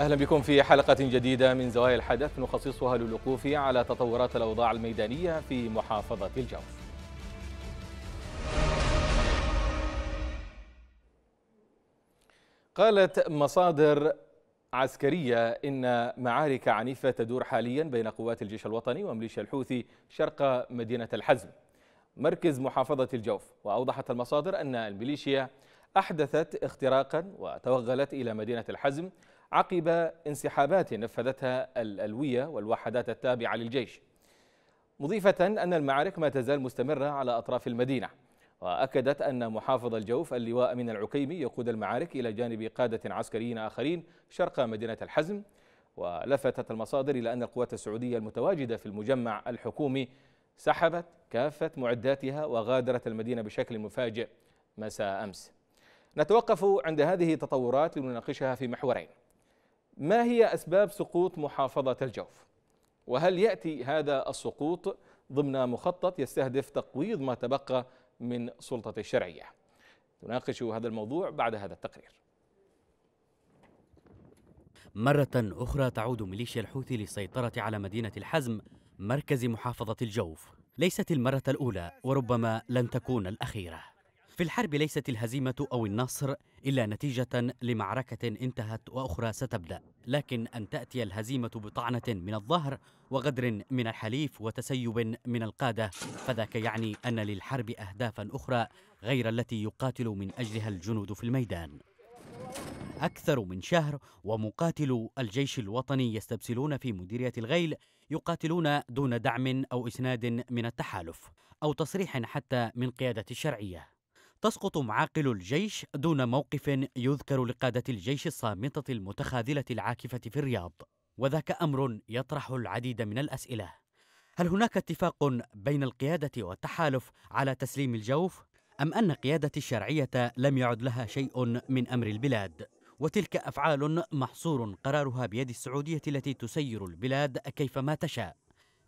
أهلا بكم في حلقة جديدة من زوايا الحدث نخصصها للوقوف على تطورات الأوضاع الميدانية في محافظة الجوف قالت مصادر عسكرية إن معارك عنيفة تدور حاليا بين قوات الجيش الوطني وميليشيا الحوثي شرق مدينة الحزم. مركز محافظة الجوف وأوضحت المصادر أن الميليشيا أحدثت اختراقا وتوغلت إلى مدينة الحزم عقب انسحابات نفذتها الألوية والوحدات التابعة للجيش. مضيفة أن المعارك ما تزال مستمرة على أطراف المدينة وأكدت أن محافظ الجوف اللواء من العكيمي يقود المعارك إلى جانب قادة عسكريين آخرين شرق مدينة الحزم ولفتت المصادر إلى أن القوات السعودية المتواجدة في المجمع الحكومي سحبت كافة معداتها وغادرت المدينة بشكل مفاجئ مساء أمس. نتوقف عند هذه التطورات لنناقشها في محورين. ما هي أسباب سقوط محافظة الجوف؟ وهل يأتي هذا السقوط ضمن مخطط يستهدف تقويض ما تبقى من سلطة الشرعية؟ نناقش هذا الموضوع بعد هذا التقرير مرة أخرى تعود ميليشيا الحوثي للسيطرة على مدينة الحزم مركز محافظة الجوف ليست المرة الأولى وربما لن تكون الأخيرة في الحرب ليست الهزيمة أو النصر إلا نتيجة لمعركة انتهت وأخرى ستبدأ لكن أن تأتي الهزيمة بطعنة من الظهر وغدر من الحليف وتسيب من القادة فذاك يعني أن للحرب أهدافا أخرى غير التي يقاتل من أجلها الجنود في الميدان. أكثر من شهر ومقاتلو الجيش الوطني يستبسلون في مديرية الغيل يقاتلون دون دعم أو إسناد من التحالف أو تصريح حتى من قيادة الشرعية تسقط معاقل الجيش دون موقف يذكر لقادة الجيش الصامتة المتخاذلة العاكفة في الرياض وذاك أمر يطرح العديد من الأسئلة هل هناك اتفاق بين القيادة والتحالف على تسليم الجوف؟ أم أن قيادة الشرعية لم يعد لها شيء من أمر البلاد؟ وتلك أفعال محصور قرارها بيد السعودية التي تسير البلاد كيفما تشاء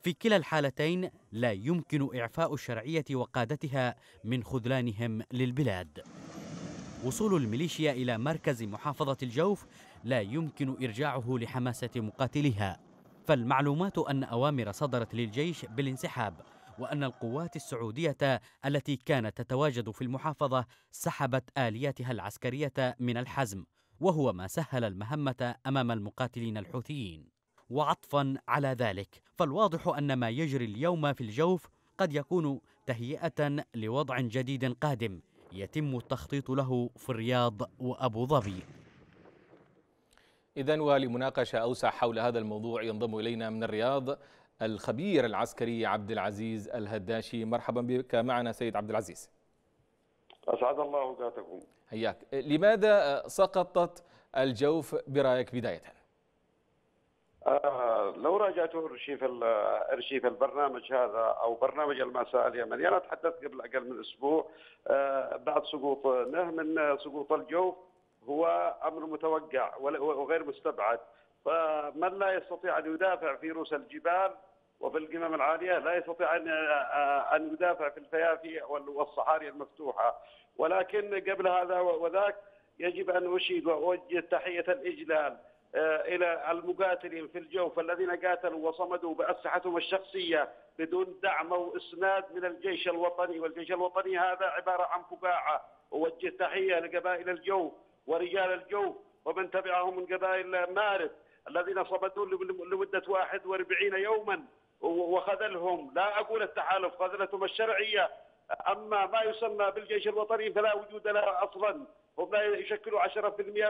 في كلا الحالتين لا يمكن إعفاء الشرعية وقادتها من خذلانهم للبلاد. وصول الميليشيا إلى مركز محافظة الجوف لا يمكن إرجاعه لحماسة مقاتليها. فالمعلومات أن أوامر صدرت للجيش بالانسحاب وأن القوات السعودية التي كانت تتواجد في المحافظة سحبت آلياتها العسكرية من الحزم وهو ما سهل المهمة أمام المقاتلين الحوثيين. وعطفا على ذلك. فالواضح أن ما يجري اليوم في الجوف قد يكون تهيئة لوضع جديد قادم يتم التخطيط له في الرياض وأبو ظبي. إذا ولمناقشة أوسع حول هذا الموضوع ينضم إلينا من الرياض الخبير العسكري عبد العزيز الهداشي. مرحبا بك. معنا سيد عبد العزيز. أسعد الله أوقاتكم حياك. لماذا سقطت الجوف برأيك بداية؟ آه لو راجعت ارشيف ارشيف البرنامج هذا أو برنامج المساء اليمني أنا تحدثت قبل أقل من أسبوع آه بعد سقوطه من سقوط الجوف هو أمر متوقع وغير مستبعد. فمن لا يستطيع أن يدافع في رؤوس الجبال وفي القمم العالية لا يستطيع ان أن يدافع في الفيافي والصحاري المفتوحة. ولكن قبل هذا وذاك يجب أن أشيد وأوجه تحية الإجلال إلى المقاتلين في الجوف الذين قاتلوا وصمدوا بأسلحتهم الشخصية بدون دعم أو إسناد من الجيش الوطني. والجيش الوطني هذا عبارة عن فقاعة. أوجه تحية لقبائل الجوف ورجال الجوف ومن تبعهم من قبائل مارب الذين صمدوا لمدة 41 يوما. وخذلهم. لا أقول التحالف خذلتهم الشرعية. أما ما يسمى بالجيش الوطني فلا وجود له أصلا هم لا يشكلوا 10%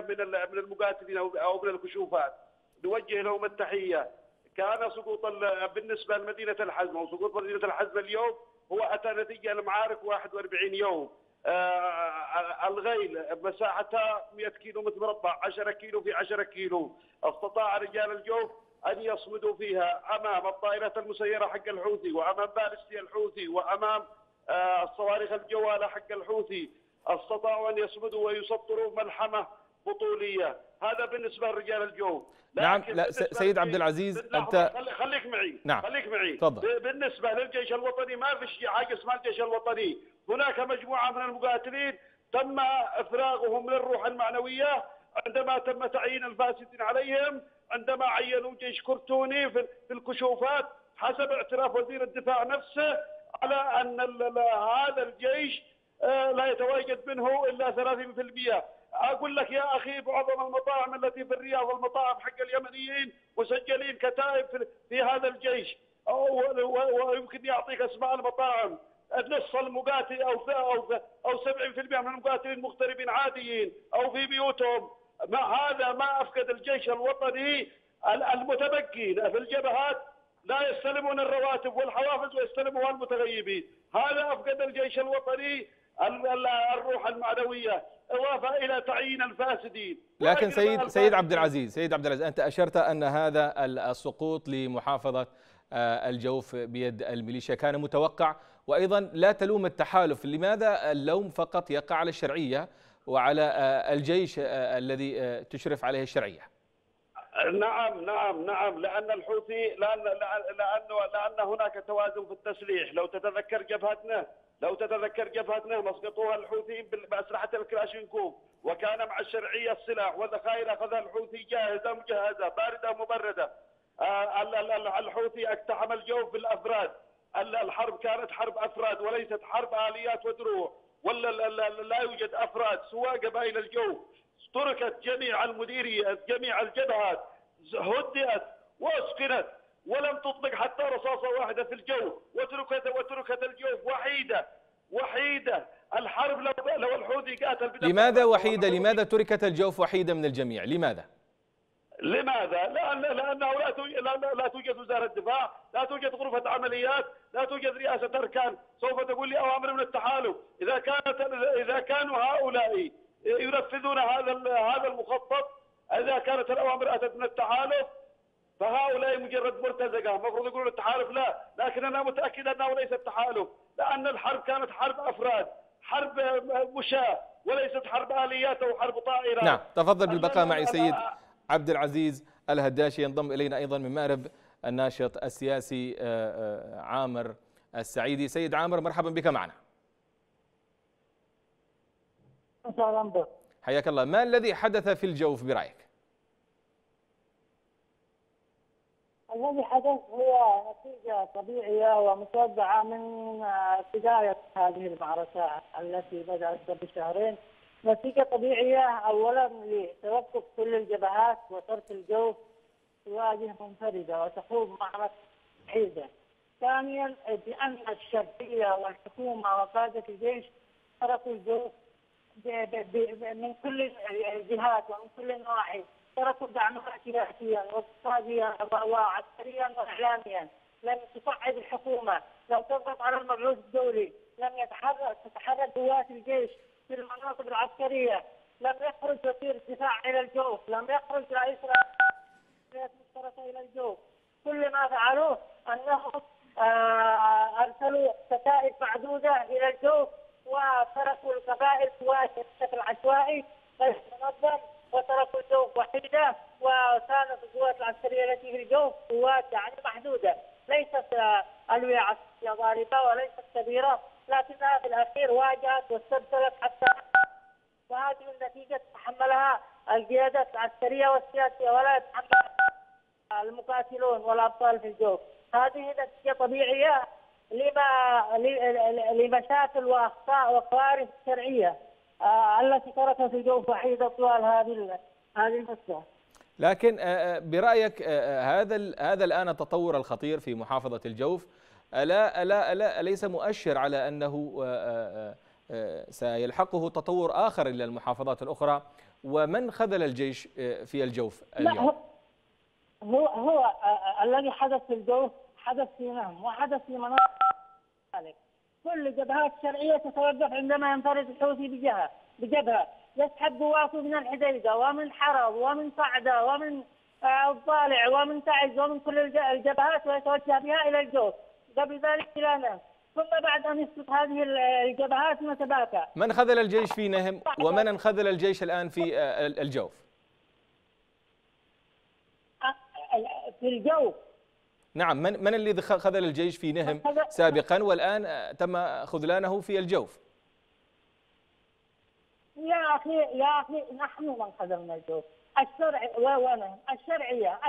من من المقاتلين أو من الكشوفات. نوجه لهم التحية. كان سقوط بالنسبة لمدينة الحزم وسقوط مدينة الحزم اليوم هو أتى نتيجة لمعارك 41 يوم. آه الغيل مساحتها 100 كيلو متر مربع 10 كيلو في 10 كيلو. استطاع رجال الجوف أن يصمدوا فيها أمام الطائرات المسيرة حق الحوثي وأمام بالستي الحوثي وأمام آه الصواريخ الجواله حق الحوثي استطاعوا أن يصمدوا ويسطروا ملحمة بطولية. هذا بالنسبة لرجال الجو. نعم لا سيد عبد العزيز أنت خليك معي. نعم. خليك معي. تفضل. بالنسبة للجيش الوطني ما في شيء حاجة اسمها الجيش الوطني. هناك مجموعة من المقاتلين تم إفراغهم من الروح المعنوية عندما تم تعيين الفاسدين عليهم عندما عينوا جيش كرتوني في الكشوفات حسب اعتراف وزير الدفاع نفسه. على أن هذا الجيش آه، لا يتواجد منه إلا 30% أقول لك يا أخي معظم المطاعم التي في الرياض المطاعم حق اليمنيين مسجلين كتائب في هذا الجيش. ويمكن يعطيك أسماء المطاعم. النص المقاتل أو أو أو 70% من المقاتلين مغتربين عاديين أو في بيوتهم. ما هذا ما أفقد الجيش الوطني المتبقين في الجبهات لا يستلمون الرواتب والحوافز ويستلمها المتغيبين. هذا أفقد الجيش الوطني الروح المعنوية. إضافة إلى تعيين الفاسدين. لكن سيد سيد عبد العزيز سيد عبد العزيز أنت أشرت أن هذا السقوط لمحافظة آه، الجوف بيد الميليشيا كان متوقع. وأيضا لا تلوم التحالف. لماذا اللوم فقط يقع على الشرعية وعلى آه، الجيش آه، الذي تشرف عليه الشرعية؟ نعم نعم نعم. لأن الحوثي لأن لأنه لأن هناك توازن في التسليح. لو تتذكر جبهتنا لو تتذكر جبهتنا مسقطوها الحوثيين بأسلحة الكلاشينكوف. وكان مع الشرعية السلاح والذخائر اخذها الحوثي جاهزة مجهزة باردة مبردة. آه، الحوثي اقتحم الجوف بالأفراد. الحرب كانت حرب أفراد وليست حرب آليات ودروع. ولا لا يوجد أفراد سواء قبائل الجوف. تركت جميع المديرية جميع الجبهات هدئت وأسكنت ولم تطلق حتى رصاصة واحدة في الجو وتركت وتركت الجوف وحيدة وحيدة الحرب لو لو الحوثي قاتل لماذا وحيدة؟ لماذا تركت الجوف وحيدة من الجميع؟ لماذا؟ لماذا؟ لأن لأنه لا توجد لا توجد وزارة دفاع، لا توجد غرفة عمليات، لا توجد رئاسة أركان، سوف تقول لي أوامر من التحالف، إذا كانت إذا كانوا هؤلاء ينفذون هذا هذا المخطط. إذا كانت الاوامر أتت من التحالف فهؤلاء مجرد مرتزقة. المفروض يقولون التحالف لا لكن أنا متأكد أنه ليس التحالف لأن الحرب كانت حرب أفراد حرب مشاة وليست حرب آليات أو حرب طائرات نعم تفضل بالبقاء معي سيد عبد العزيز الهداشي ينضم إلينا أيضا من مأرب الناشط السياسي آه، آه، عامر السعيدي. سيد عامر مرحبا بك معنا. حياك الله. ما الذي حدث في الجوف برأيك؟ الذي حدث هو نتيجة طبيعية ومتوقعة من بداية هذه المعركة التي بدأت قبل شهرين نتيجة طبيعية أولا لتوقف كل الجبهات وترك الجوف تواجه منفردة وتقوم معركة وحيدة ثانيا بأن الشرعية والحكومة وقادة الجيش تركوا الجوف من كل الجهات ومن كل النواحي. تركوا دعمها سياسيا واقتصاديا وعسكريا واعلاميا. لم تصعد الحكومة. لم تضغط على المبعوث الدولي. لم يتحرك تتحرك قوات الجيش في المناطق العسكرية. لم يخرج وزير الدفاع إلى الجوف. لم يخرج رئيس المشتركه إلى الجوف. كل ما فعلوه أنهم آه، أرسلوا كتائب معدودة إلى الجوف. وتركوا القبائل تواجه بشكل عشوائي غير منظم وتركوا الجوف وحيدة وكانت القوات العسكرية التي في الجوف قوات يعني محدودة. ليست الويه عسكريه ضاربه وليست كبيرة لكنها في الأخير واجهت واستبدلت حتى وهذه النتيجة تحملها القيادات العسكرية والسياسية ولا يتحملها المقاتلون والأبطال في الجوف هذه نتيجة طبيعية لما لمشاكل واخطاء وكوارث شرعية آه، التي تركت في جوف وحيده طوال هذه هذه الفترة. لكن آه، آه، برأيك هذا هذا الآن التطور الخطير في محافظة الجوف ألا ألا ألا أليس مؤشر على أنه سيلحقه تطور آخر إلى المحافظات الأخرى ومن خذل الجيش في الجوف اليوم؟ هو هو الذي حدث في الجوف حدث في نعم وحدث في مناطق ذلك كل الجبهات الشرعيه تتوقف عندما ينفرد الحوثي بجهة بجبهة. يسحب قواته من الحديده ومن حرب ومن صعدة ومن آه، الضالع ومن تعز ومن كل الجبهات ويتوجه بها إلى الجوف. قبل ذلك إلى نهم ثم بعد أن يسقط هذه الجبهات نتباكى من خذل الجيش في نهم؟ ومن انخذل الجيش الآن في آه، الجوف؟ آه، في الجوف. نعم من من الذي خذل الجيش في نهم سابقا والآن تم خذلانه في الجوف. يا أخي يا أخي نحن من خذلنا الجوف. الشرع وأنا الشرعية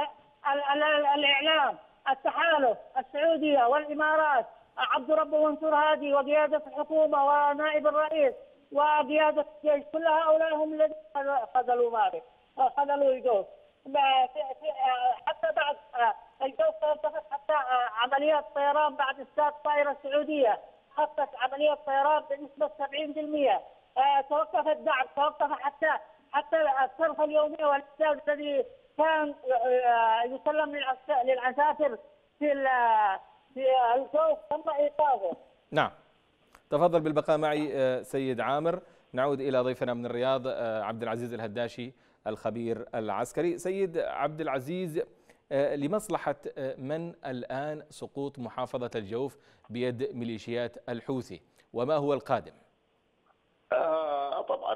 ال- ال- ال- الإعلام التحالف السعودية والإمارات عبد ربه منصور هادي وقيادة الحكومة ونائب الرئيس وقيادة الجيش كل هؤلاء هم الذين خذلوا مالك خذلوا الجوف. حتى بعد الجوف توقفت حتى عمليات طيران بعد استاد طائرة السعوديه خفت عمليات طيران بنسبة 70% آه، توقف الدعم توقف حتى حتى الصرف اليومي والانتاج الذي كان آه، يسلم للعس- للعساكر في في الجوف تم ايقافه نعم. تفضل بالبقاء معي آه، سيد عامر. نعود إلى ضيفنا من الرياض عبد العزيز الهداشي الخبير العسكري. سيد عبد العزيز لمصلحة آه، من الآن سقوط محافظة الجوف بيد ميليشيات الحوثي وما هو القادم آه، طبعا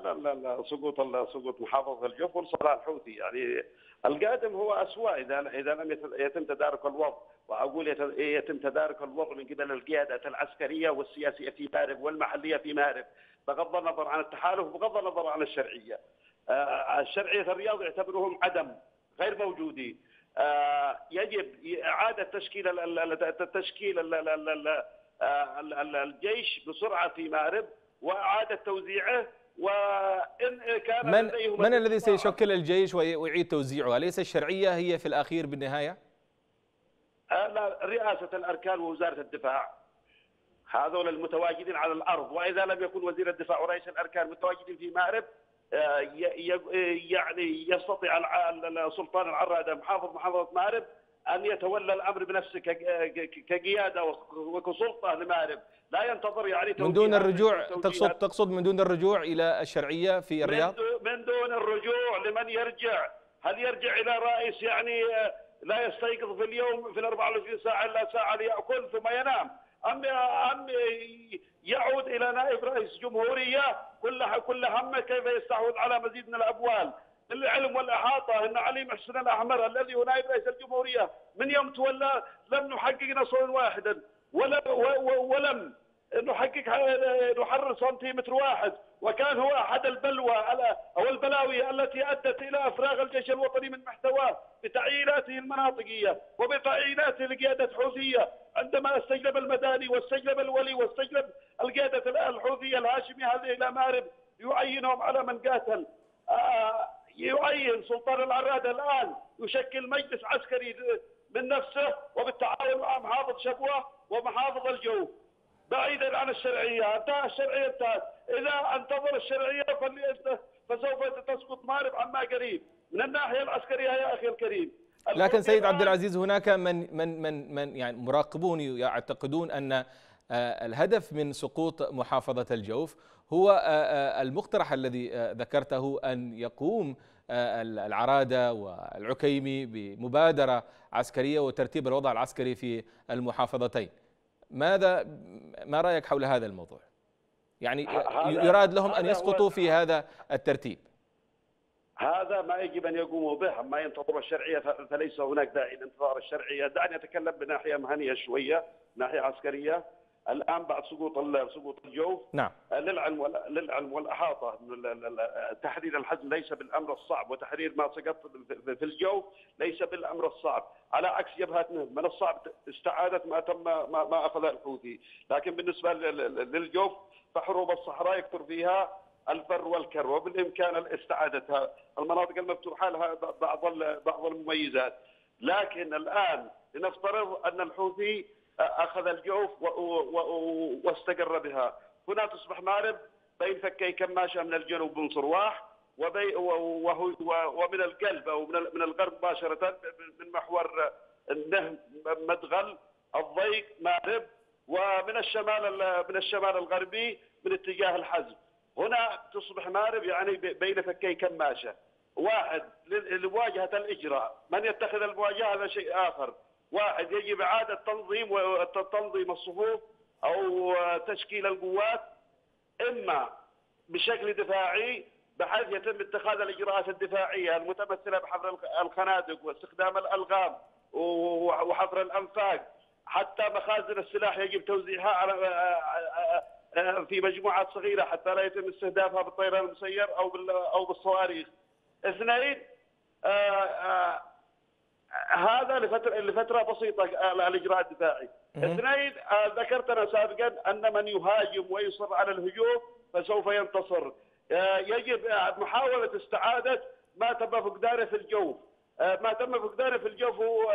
سقوط سقوط محافظة الجوف والصراع الحوثي يعني القادم هو اسوء إذا إذا لم يت- يتم تدارك الوضع وأقول يت- يتم تدارك الوضع من قبل القياده العسكرية والسياسية في مارب والمحلية في مارب بغض النظر عن التحالف وبغض النظر عن الشرعية. آه، الشرعية الرياض يعتبرهم عدم غير موجودين. آه، يجب إعادة تشكيل تشكيل ال- ال- ال- ال- ال- ال- الجيش بسرعة في مارب وإعادة توزيعه وإن كان من من الذي سيشكل الجيش وي- ويعيد توزيعه؟ أليس الشرعية هي في الأخير بالنهاية؟ آه، لا، رئاسة الأركان ووزارة الدفاع. هذول المتواجدين على الأرض وإذا لم يكن وزير الدفاع ورئيس الأركان متواجدين في ي- يعني يستطيع سلطان العرادة محافظ محافظة مارب أن يتولى الأمر بنفسه كقيادة وكسلطة لمارب. لا ينتظر يعني من دون الرجوع تقصد تقصد من دون الرجوع إلى الشرعية في الرياض؟ من دون الرجوع لمن يرجع. هل يرجع إلى رئيس يعني آه، لا يستيقظ في اليوم في ال 24 ساعة إلا ساعة ليأكل ثم ينام؟ أم أم يعود إلى نائب رئيس جمهورية؟ كل كل همه كيف يستحوذ على مزيد من الاموال العلم والإحاطة إن علي محسن الأحمر الذي هو نائب رئيس الجمهورية من يوم تولى لم نحقق نصرا واحدا ولم ولم نحقق نحرر سنتيمتر واحد. وكان هو أحد البلوى أو البلاوي التي أدت إلى أفراغ الجيش الوطني من محتواه بتعييناته المناطقية وبتعييناته لقيادة حوثية. عندما استجلب المداني واستجلب الولي واستجلب القيادة الحوثية الهاشمي هذه إلى مارب يعينهم على من قاتل. آه، يعين سلطان العراده الآن يشكل مجلس عسكري من نفسه وبالتعاون مع محافظ شبوة ومحافظ الجو. بعيدا عن الشرعية، انتهى الشرعية انتهت، إذا انتظر الشرعية فلي- فسوف تسقط مارب عما قريب، من الناحية العسكرية يا أخي الكريم. لكن سيد عبد العزيز هناك من من من من يعني مراقبون يعتقدون أن آه، الهدف من سقوط محافظة الجوف هو آه، آه، المقترح الذي ذكرته أن يقوم العرادة والعكيمي بمبادرة عسكرية وترتيب الوضع العسكري في المحافظتين. ماذا ما رأيك حول هذا الموضوع؟ يعني يراد لهم أن يسقطوا في هذا الترتيب. هذا ما يجب أن يقوموا به، اما ينتظروا الشرعية فليس هناك داعي لانتظار الشرعية، دعني أتكلم بناحية مهنية شوية، ناحية عسكرية. الآن بعد سقوط سقوط الجوف نعم. للعلم للعلم والإحاطة. تحرير الحزم ليس بالأمر الصعب وتحرير ما سقط في- في الجو ليس بالأمر الصعب، على عكس جبهة نهب من الصعب استعادة ما تم ما, ما اخذه الحوثي، لكن بالنسبة لل- للجوف فحروب الصحراء يكثر فيها البر والكر وبالإمكان استعادتها، المناطق المفتوحة لها بعض بعض المميزات، لكن الآن لنفترض أن الحوثي أخذ الجوف واستقر بها، هنا تصبح مارب بين فكي كماشة من الجنوب من صرواح ومن القلب أو من ال- من الغرب مباشرة من محور النهم مدغل الضيق مارب ومن الشمال ال- من الشمال الغربي من اتجاه الحزم. هنا تصبح مارب يعني بين فكي كماشة. واحد لمواجهه الإجراء. من يتخذ المواجهة هذا شيء آخر. واحد يجب إعادة تنظيم وتنظيم الصفوف أو تشكيل القوات إما بشكل دفاعي بحيث يتم اتخاذ الإجراءات الدفاعية المتمثلة بحفر الخ- الخنادق واستخدام الألغام و- وحفر الأنفاق حتى مخازن السلاح يجب توزيعها على في مجموعات صغيرة حتى لا يتم استهدافها بالطيران المسير أو أو بالصواريخ. اثنين هذا لفتره لفترة بسيطة الإجراء الدفاعي. اثنين ذكرت أنا سابقا أن من يهاجم ويصر على الهجوم فسوف ينتصر. يجب محاولة استعادة ما تم فقدانه في الجو. ما تم فقدانه في الجو هو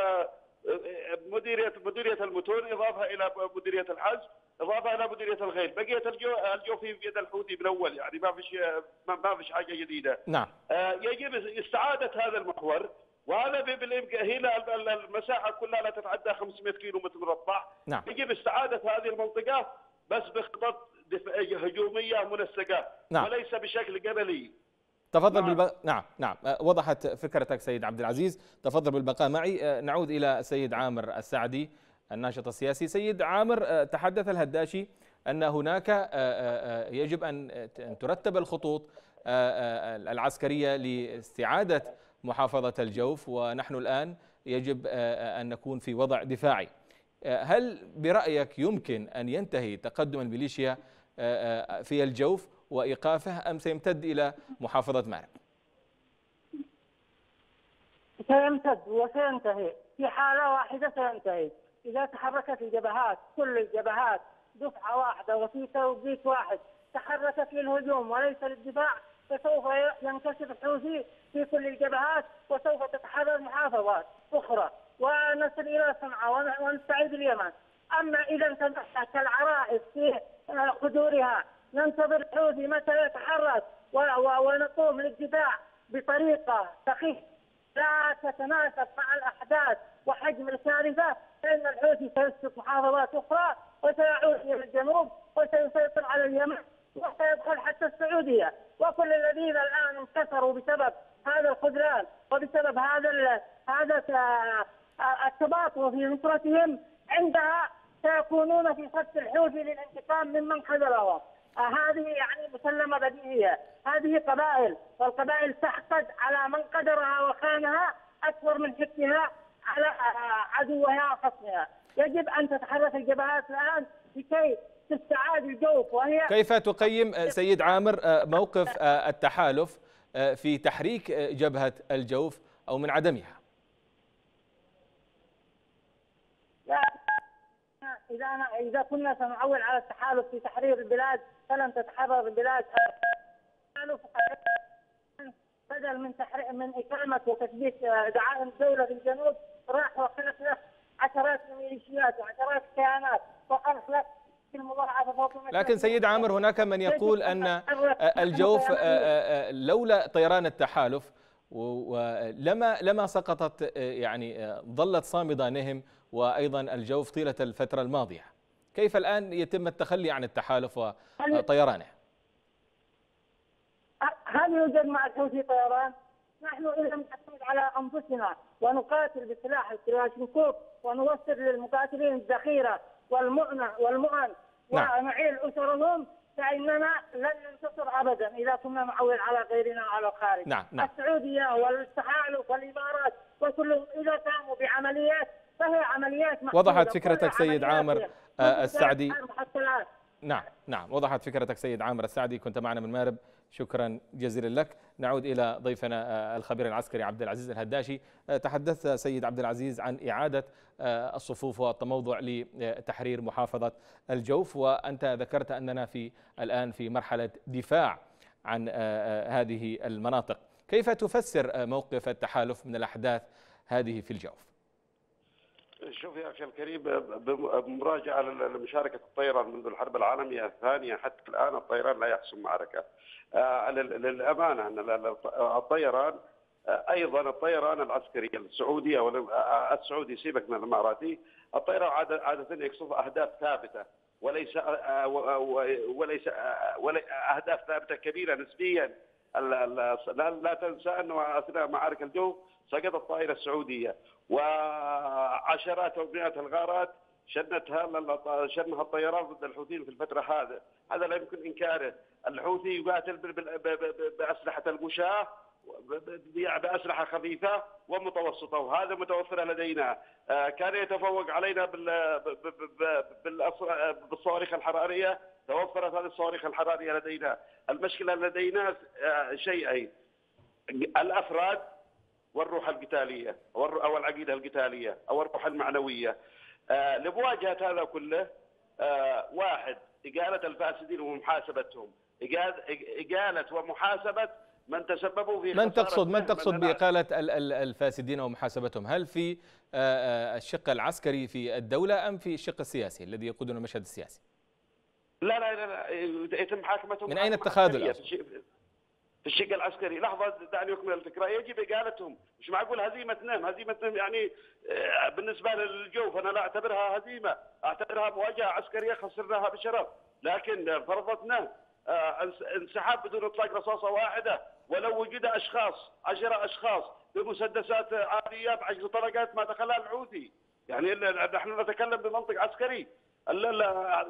مديريه مديرية المتون إضافة إلى مديرية الحج إضافة إلى مديرية الغيل بقية الجو الجو في يد الحوثي من اول يعني ما فيش ما فيش حاجة جديدة نعم يجب استعادة هذا المحور وهذا بالامكان هنا المساحة كلها لا تتعدى 500 كيلو متر مربع. نعم. يجب استعادة هذه المنطقة بس بخطط هجومية منسقة. نعم. وليس بشكل قبلي تفضل نعم. بالبقاء نعم نعم. وضحت فكرتك سيد عبد العزيز. تفضل بالبقاء معي. نعود إلى السيد عامر السعدي الناشط السياسي. سيد عامر تحدث الهداشي أن هناك يجب أن ترتب الخطوط العسكرية لاستعادة محافظة الجوف ونحن الآن يجب أن نكون في وضع دفاعي. هل برأيك يمكن أن ينتهي تقدم الميليشيا في الجوف وإيقافه أم سيمتد إلى محافظة مارب؟ سيمتد وسينتهي. في حالة واحدة سينتهي. إذا تحركت الجبهات كل الجبهات دفعة واحدة وفي توقيت واحد. تحركت للهجوم وليس للدفاع. فسوف ينكشف الحوثي في كل الجبهات وسوف تتحرر محافظات أخرى. ونصل إلى صنعاء ونستعيد اليمن. أما إذا انتبهت كالعرائس في قدورها ننتظر الحوثي متى يتحرك ونقوم للدفاع بطريقة دقيقه لا تتناسب مع الأحداث وحجم الكارثه فإن الحوثي سيسقط محافظات أخرى وسيعود إلى الجنوب وسيسيطر على اليمن. وسيدخل حتى السعودية. وكل الذين الآن انكسروا بسبب هذا الخذلان وبسبب هذا هذا التباطؤ في نصرتهم عندها سيكونون في صف الحوثي للانتقام ممن خذلهم. هذه يعني مسلمة بديهية، هذه قبائل والقبائل تحقد على من قدرها وخانها أكثر من حقها على عدوها وخصمها، يجب أن تتحرك الجبهات الآن لكي تستعاد الجوف وهي كيف تقيم سيد عامر موقف التحالف في تحريك جبهة الجوف أو من عدمها؟ إذا أنا إذا كنا سنعول على التحالف في تحرير البلاد فلن تتحرر البلاد التحالف بدل من تحرير من إقامة وتثبيت دعائم الدولة في الجنوب راح وخلق له عشرات الميليشيات وعشرات الكيانات وخلق له لكن سيد عامر هناك من يقول أن الجوف لولا طيران التحالف ولما لما سقطت يعني ظلت صامده نهم وأيضا الجوف طيلة الفترة الماضية. كيف الآن يتم التخلي عن التحالف وطيرانه؟ هل يوجد مع الحوثي طيران؟ نحن لم نعتمد على أنفسنا ونقاتل بسلاح الكلاشنكوف ونوفر للمقاتلين الذخيرة والمؤنة والمؤن نعم. ونعيل اسرهم فإننا لن ننتصر ابدا إذا كنا نعول على غيرنا وعلى الخارج. نعم نعم. السعودية والتحالف والإمارات وكلهم إذا قاموا بعمليات فهي عمليات وضحت فكرتك سيد عامر السعدي نعم نعم وضحت فكرتك سيد عامر السعدي كنت معنا من مارب شكرا جزيلا لك. نعود إلى ضيفنا الخبير العسكري عبد العزيز الهداشي. تحدثت سيد عبد العزيز عن إعادة الصفوف والتموضع لتحرير محافظة الجوف وأنت ذكرت أننا في الآن في مرحلة دفاع عن هذه المناطق. كيف تفسر موقف التحالف من الأحداث هذه في الجوف؟ شوف يا أخي الكريم بمراجعه لمشاركة الطيران منذ الحرب العالمية الثانية حتى الآن الطيران لا يحسم معركة. للأمانة ان الطيران أيضا الطيران العسكري السعودي أو السعودي سيبك من الإماراتي، الطيران عاده عادة يقصد أهداف ثابتة وليس وليس أهداف ثابتة كبيرة نسبيا لا تنسى أنه أثناء معارك الجو سقطت الطائرة السعودية. وعشرات أو مئات الغارات شنتها شنها الطيران ضد الحوثيين في الفترة هذه، هذا لا يمكن إنكاره، الحوثي يقاتل بأسلحة المشاه بأسلحة خفيفة ومتوسطة وهذا متوفره لدينا. آه، كان يتفوق علينا بالصواريخ الحرارية. توفرت هذه الصواريخ الحرارية لدينا. المشكلة لدينا آه، شيئين. الأفراد والروح القتالية أو العقيدة القتالية أو الروح المعنوية. آه، لمواجهه هذا كله واحد إقالة الفاسدين ومحاسبتهم. إقالة ومحاسبة من تسببوا في من تقصد من تقصد بإقالة الفاسدين ومحاسبتهم؟ هل في آه، آه، الشق العسكري في الدولة أم في الشق السياسي الذي يقودون المشهد السياسي؟ لا لا لا, لا. يتم محاكمتهم من أين التخاذل في الشق العسكري. لحظة دعني أكمل الفكرة. يجب إقالتهم؟ مش معقول هزيمة نهم يعني آه، بالنسبة للجوف أنا لا أعتبرها هزيمة. أعتبرها مواجهه عسكرية خسرناها بشرف. لكن فرضتنا انسحاب بدون إطلاق رصاصة واحدة ولو وجد أشخاص عشرة أشخاص بمسدسات عادية بعشر طلقات ما دخلها الحوثي يعني نحن نتكلم بمنطق عسكري.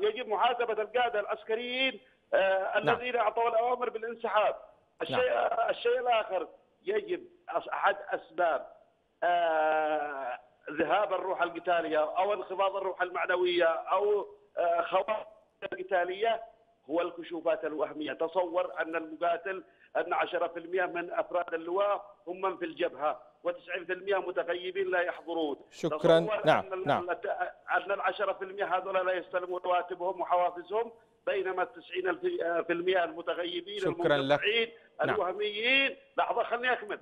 يجب محاسبة القادة العسكريين آه نعم. الذين أعطوا الأوامر بالانسحاب. الشيء نعم. الشيء الآخر يجب أحد أسباب آه ذهاب الروح القتالية أو انخفاض الروح المعنوية أو آه القتالية هو الكشوفات الوهمية تصور أن المقاتل أن 10% من أفراد اللواء هم من في الجبهة و90% متغيبين لا يحضرون. شكرا. نعم أن نعم أن ال 10% هذول لا يستلمون رواتبهم وحوافزهم بينما ال 90% المتغيبين شكرا لك. نعم. الوهميين. نعم. لحظة خليني أكمل.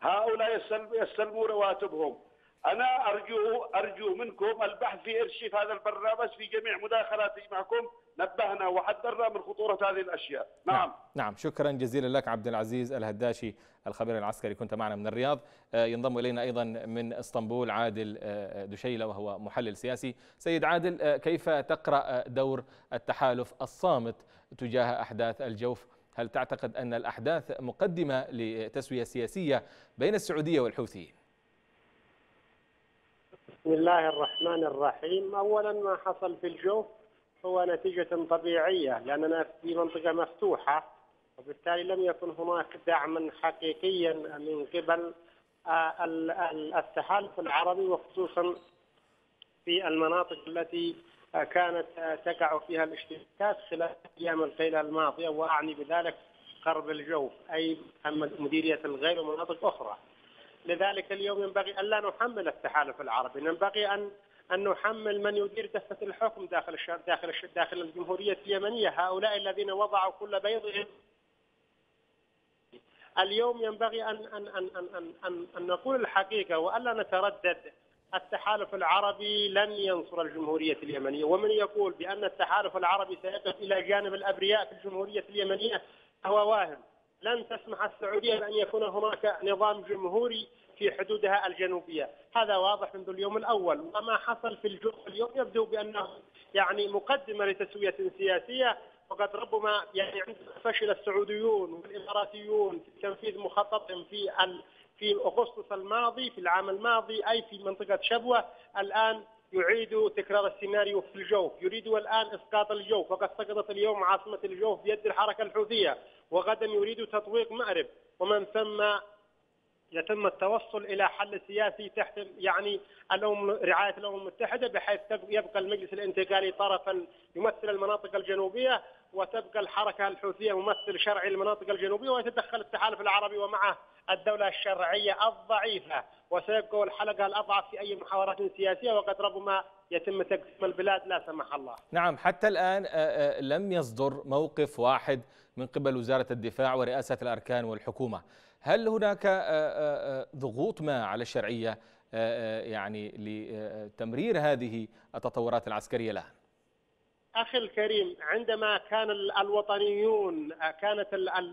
هؤلاء يستلموا رواتبهم. أنا أرجو أرجو منكم البحث في إرشيف هذا البرنامج في جميع مداخلاتي معكم نبهنا وحذرنا من خطورة هذه الأشياء. نعم. نعم, نعم. شكرا جزيلا لك عبد العزيز الهداشي الخبير العسكري. كنت معنا من الرياض. آه، ينضم إلينا أيضا من إسطنبول عادل آه، دشيلة وهو محلل سياسي. سيد عادل آه، كيف تقرأ دور التحالف الصامت تجاه أحداث الجوف؟ هل تعتقد أن الأحداث مقدمة لتسوية سياسية بين السعودية والحوثيين؟ بسم الله الرحمن الرحيم أولا ما حصل في الجوف هو نتيجة طبيعية لأننا في منطقة مفتوحة وبالتالي لم يكن هناك دعم حقيقيا من قبل آه، التحالف العربي وخصوصا في المناطق التي آه، كانت آه، تقع فيها الاشتباكات خلال أيام الليلة الماضية وأعني بذلك قرب الجوف أي مديرية الغير ومناطق أخرى. لذلك اليوم ينبغي الا نحمل التحالف العربي، ينبغي ان أن نحمل من يدير دفة الحكم داخل الشر داخل الشر داخل الجمهورية اليمنية. هؤلاء الذين وضعوا كل بيضهم. اليوم ينبغي أن أن أن أن أن, أن نقول الحقيقة وألا نتردد. التحالف العربي لن ينصر الجمهورية اليمنية. ومن يقول بأن التحالف العربي سيقف إلى جانب الأبرياء في الجمهورية اليمنية فهو واهم. لن تسمح السعودية بأن يكون هناك نظام جمهوري في حدودها الجنوبية. هذا واضح منذ اليوم الأول. وما حصل في الجوف اليوم يبدو بأنه يعني مقدمة لتسوية سياسية وقد ربما يعني فشل السعوديون والإماراتيون في تنفيذ مخططهم في في أغسطس الماضي في العام الماضي أي في منطقة شبوة الآن يعيدوا تكرار السيناريو في الجوف. يريدوا الآن إسقاط الجوف. وقد سقطت اليوم عاصمة الجوف بيد الحركة الحوثية. وغدا يريدوا تطويق مأرب. ومن ثم يتم التوصل إلى حل سياسي تحت يعني الامم رعاية الأمم المتحدة بحيث يبقى المجلس الانتقالي طرفا يمثل المناطق الجنوبية وتبقى الحركة الحوثية ممثل شرعي للمناطق الجنوبية ويتدخل التحالف العربي ومعه الدولة الشرعية الضعيفة وسيبقى الحلقة الأضعف في أي محاورات سياسية وقد ربما يتم تقسيم البلاد لا سمح الله. نعم حتى الآن لم يصدر موقف واحد من قبل وزارة الدفاع ورئاسة الأركان والحكومة. هل هناك آه، آه، آه، ضغوط ما على الشرعية يعني لتمرير هذه التطورات العسكرية الآن؟ أخي الكريم عندما كان الوطنيون كانت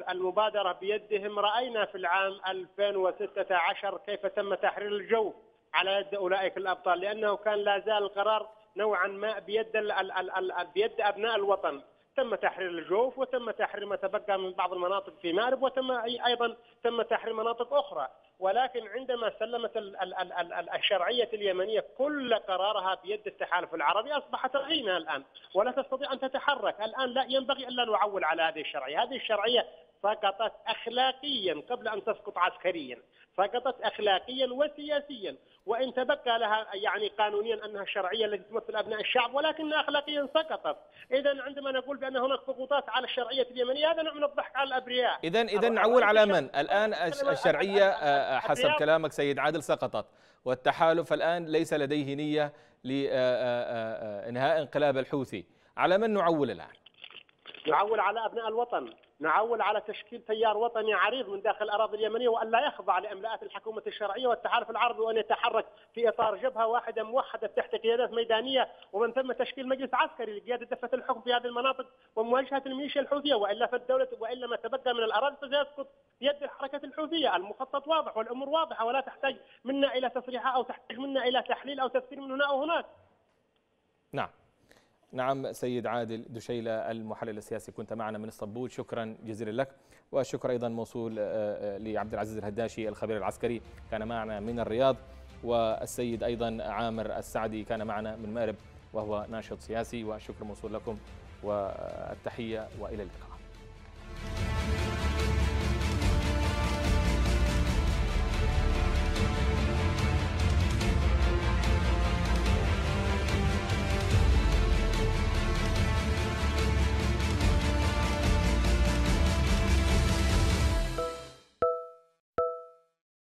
المبادرة بيدهم رأينا في العام 2016 كيف تم تحرير الجو على يد أولئك الأبطال لأنه كان لا زال القرار نوعا ما بيد بيد أبناء الوطن. تم تحرير الجوف وتم تحرير ما تبقى من بعض المناطق في مأرب وتم أيضا تم تحرير مناطق أخرى. ولكن عندما سلمت الشرعية اليمنية كل قرارها بيد التحالف العربي أصبحت رهينه الآن ولا تستطيع أن تتحرك. الآن لا ينبغي الا نعول على هذه الشرعية. هذه الشرعية سقطت اخلاقيا قبل أن تسقط عسكريا. سقطت اخلاقيا وسياسيا. وإن تبقى لها يعني قانونيا أنها الشرعيه التي تمثل أبناء الشعب ولكنها اخلاقيا سقطت. اذا عندما نقول بأن هناك ضغوطات على الشرعية اليمنية هذا نوع من الضحك على الأبرياء. اذا اذا نعول على من؟ الآن الش- الشرعية آه، حسب كلامك سيد عادل سقطت. والتحالف الآن ليس لديه نية لانهاء انقلاب الحوثي. على من نعول الآن؟ نعول على أبناء الوطن. نعول على تشكيل تيار وطني عريض من داخل الأراضي اليمنية وأن لا يخضع لإملاءات الحكومة الشرعية والتحالف العربي وأن يتحرك في إطار جبهة واحدة موحدة تحت قيادات ميدانية ومن ثم تشكيل مجلس عسكري لقيادة دفة الحكم في هذه المناطق ومواجهة الميليشيا الحوثية وإلا فالدولة وإلا ما تبقى من الأراضي فسيسقط يد الحركة الحوثية، المخطط واضح والأمور واضحة ولا تحتاج منا إلى تصريحات أو تحتاج منا إلى تحليل أو تفسير من هنا أو هناك. نعم نعم سيد عادل دشيلة المحلل السياسي كنت معنا من إسطنبول. شكرا جزيلا لك. والشكر أيضا موصول آه، آه، لعبد العزيز الهداشي الخبير العسكري كان معنا من الرياض. والسيد أيضا عامر السعدي كان معنا من مأرب وهو ناشط سياسي. والشكر موصول لكم والتحية وإلى اللقاء.